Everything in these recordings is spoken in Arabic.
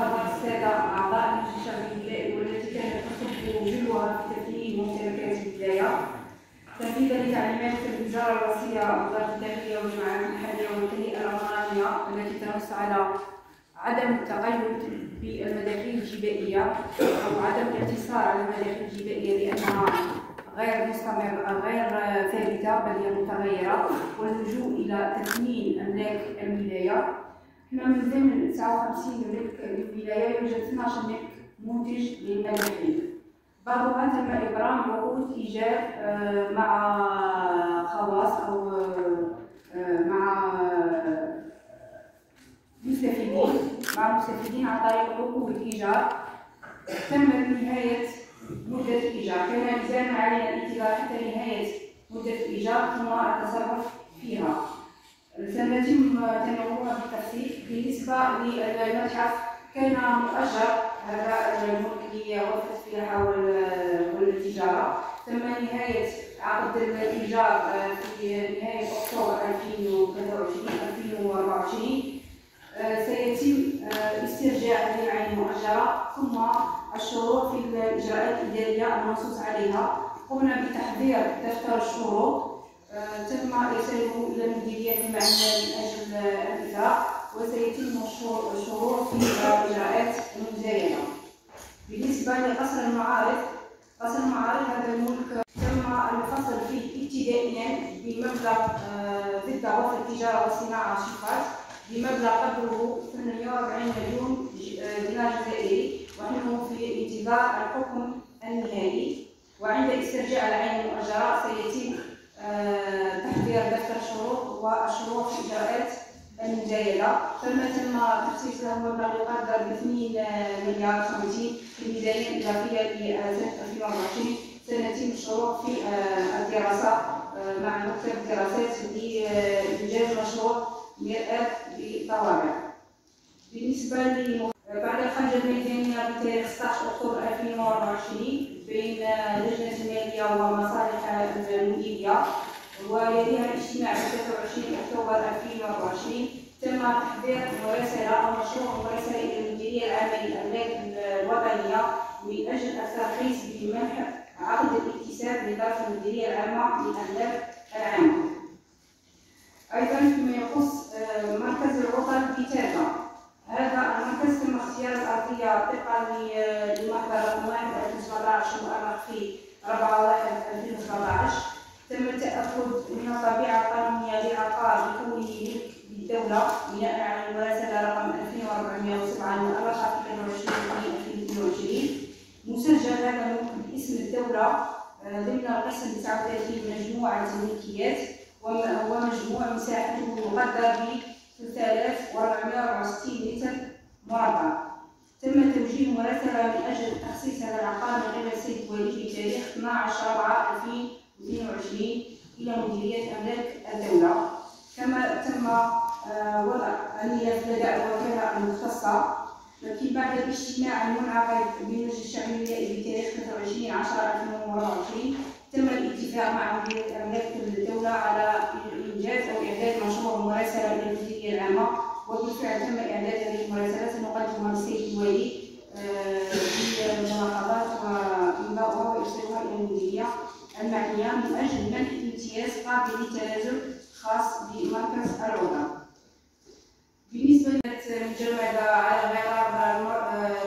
الأربعة السادة أعضاء الشعبي الابتدائي والتي كانت تصب جلها في تفعيل ممتلكات البداية تنفيذا لتعليمات الوزارة الوصية وزارة الداخلية والجمعيات المحلية والهيئة العمرانية التي تنص على عدم التقيد بالمداخيل الجبائية أو عدم الاقتصار على المداخيل الجبائية لأنها غير مستمرة غير ثابتة بل هي متغيرة واللجوء إلى تثمين أملاك الولاية هنا من ضمن 59 ملك للولاية يوجد 12 ملك منتج للمداخيل بعضها تم إبرام عقود إيجار آه، مع خواص أو مع مستفيدين مع المستفيدين عن طريق عقود إيجار تمت نهاية مدة الإيجار كان لزاما علينا الانتظار حتى نهاية مدة الإيجار ثم التصرف فيها سنتم تناولها بالتفصيل بالنسبة للمتحف كان مؤجر. هذا الملك لغرفة السياحة والتجارة تم نهاية عقد الإيجار في نهاية أكتوبر 2023 2024 سيتم استرجاع العين المؤجرة. ثم الشروع في الإجراءات الإدارية المنصوص عليها. قمنا بتحضير دفتر الشروط. تم إرساله إلى المديرية المعنية من أجل الإثراء وسيتم الشروع في الإجراءات المزايدة بالنسبة لقصر المعارض قصر المعارض هذا الملك تم الفصل فيه ابتدائيا بمبلغ ضد غرفة التجارة والصناعة شفات بمبلغ قدره 48 مليون دينار جزائري. ونحن في انتظار الحكم النهائي. وعند استرجاع العين المؤجرة سيتم آه، تحضير دفتر الشروط والشروط في إجراءات المزايدة ثم تم تخصيص له مبلغ يقدر ب 2 مليار سنتين في الميزانية الإضافية لسنة 2024 سنتم الشروع في آه، الدراسة آه، مع مكتب الدراسات لإنجاز مشروع مرآة للطوارئ بالنسبة بعد ويليها الاجتماع ب 23 أكتوبر 2024 تم تحضير مراسلة أو مشروع مراسلة إلى المديرية العامة للأملاك الوطنية من أجل الترخيص بمنح عقد الاكتساب لطرف المديرية العامة للأملاك التأكد من الطبيعة القانونية للعقار بكونه ملك للدولة بناء على المراسلة رقم 2407 المؤرخة في 22 2022 مسجل هذا الملك باسم الدولة آه، ضمن القسم 39 مجموعة الملكيات ومجموع مساحته مقدر ب 3464 متر مربع. تم توجيه مراسلة من أجل تخصيص هذا العقار من قبل السيد الوالي بتاريخ 12 4 2022 إلى مديرية أملاك الدولة. كما تم آه، وضع الملف لدى الوكالة المختصة. لكن بعد الاجتماع المنعقد بالمجلس الشعبي بتاريخ 23 10 2024 تم الاتفاق مع مديرية أملاك الدولة على إنجاز أو إعداد مشروع مراسلة إلى المديرية العامة. وبالفعل تم إعداد هذه المراسلة سنقدمها للسيد الوالي بملاحظات وإمضاؤها وإرسالها إلى المديرية المعنية من أجل منح امتياز قابل للتنازل خاص بمركز العودة. بالنسبة للمجمدة على غرار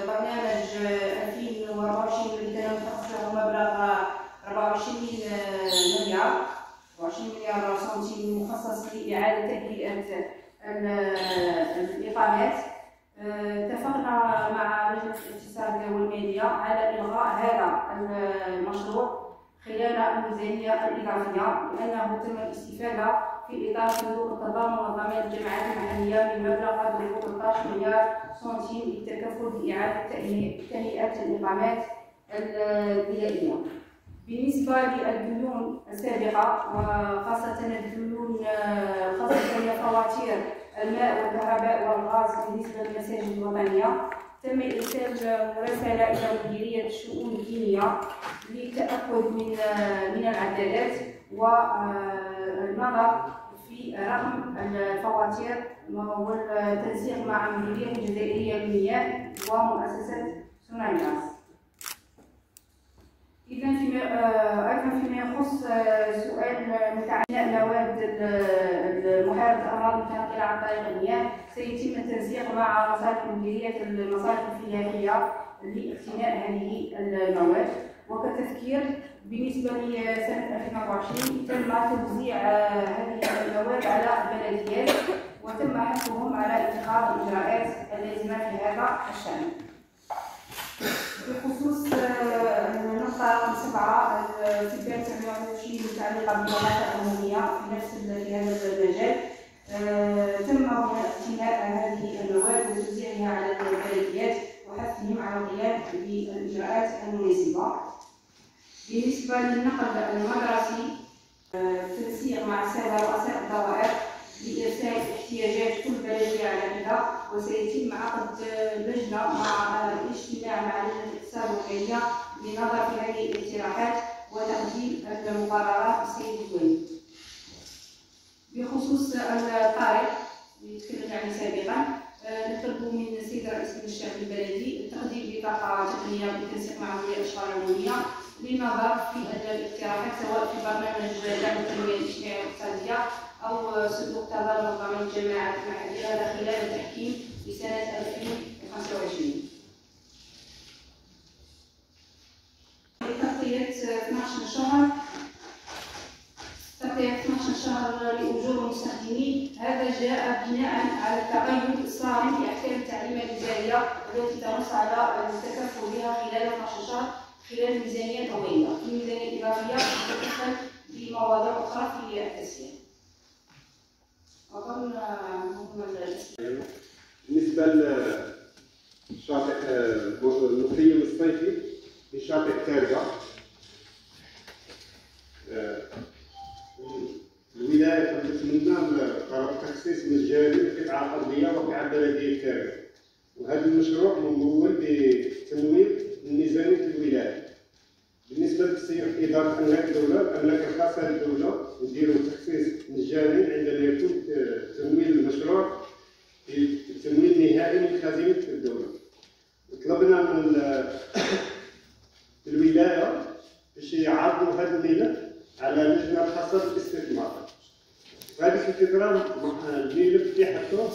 برنامج 2024 الذي كان مخصص مبلغ 24 مليار 24 مليار سنتيم مخصص لإعادة تهيئة الإقامات اتفقنا مع لجنة الاقتصاد والمالية على إلغاء هذا المشروع خلال الميزانية الإضافية لأنه تم الاستفادة في إطار صندوق التضامن وضمان الجمعيات المحلية من مبلغ قدره 13 مليار سنتيم للتكفل بإعادة تهيئة الإقامات البدائية. بالنسبة للديون السابقة وخاصة الديون خاصة فواتير الماء والكهرباء والغاز بالنسبة للمساجد الوطنية تم إرسال مراسلة إلى مديرية الشؤون الدينية للتأكد من من العدادات والنظر في في رقم الفواتير والتنسيق مع المديرية الجزائرية للمياه ومؤسسة سونايغاز. إذا فيما آه، أيضا فيما يخص آه، سؤال متعلق مواد محاربة الأمراض المتنقلة عن طريق المياه سيتم التنسيق مع مصالح مديرية المصالح الفلاحية لإقتناء هذه المواد وكتذكير بالنسبة لسنة 2024 تم توزيع آه، هذه المواد على البلديات وتم حثهم على اتخاذ الإجراءات اللازمة في هذا الشأن. بخصوص آه، رقم سبعة في الباب 28 المتعلقة بالمناطق العمومية في نفس في هذا المجال آه، تم اقتناء هذه المواد وتوزيعها على البلديات وحثهم على القيام بالإجراءات المناسبة. بالنسبة للنقل المدرسي التنسيق مع سادة رؤساء الدوائر لإرسال احتياجات كل بلدية على حدة وسيتم عقد لجنة مع الاجتماع مع لجنة الاقتصاد والمالية لنظر في هذه الاقتراحات وتقديم المقررات السيد الوالي. بخصوص الطريق اللي تكلمنا عليه سابقا نطلب من السيد رئيس المجتمع البلدي تقديم بطاقة تقنية بالتنسيق مع مدير الأشغال العمومية للنظر في الاقتراحات سواء في برنامج دعم التنميه الاجتماعية والاقتصاديه أو صندوق تضامن الجماعات المحلية هذا خلال التحكيم لسنة 2025 تغطية 12 شهر. تغطية 12 شهر لأجور المستخدمين. هذا جاء بناء على التغير الصارم في أحكام التعليمات الجارية التي تنص على التكفل بها خلال 12 شهر. خلال الميزانية الأولية الميزانية الإضافية تتدخل في مواضيع أخرى في التسيير أظن بالنسبة للشاطئ المخيم الصيفي في شاطئ تارجة الولاية تتمنى تخصيص مجاني قطعة أرضية وقطعة بلدية تارجة وهذا المشروع ممول بتمويل من ميزانية الولاية بالنسبة لتسيير إدارة أملاك الدولة الأملاك الخاصة للدولة نديروا تخصيص مجاني عندما يكون تمويل المشروع في تمويل نهائي من خزينة الدولة. طلبنا من الولاية باش يعرضوا هذا الملف على اللجنة الخاصة بالاستثمار هذه الفترة الملف اللي حطوه